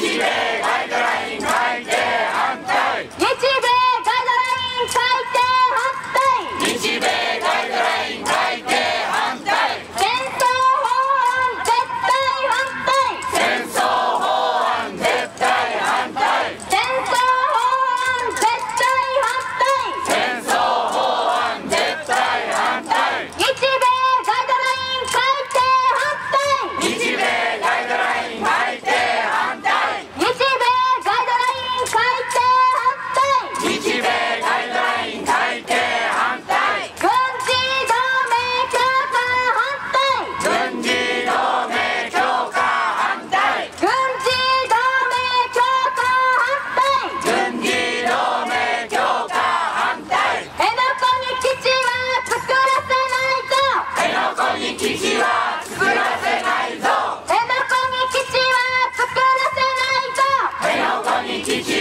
Easy Red! teach.